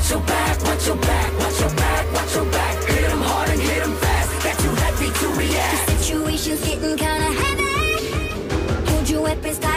Watch your back, watch your back, watch your back, watch your back. Hit them hard and hit them fast. That you happy to react. The situation's getting kinda heavy. Hold your weapons tight.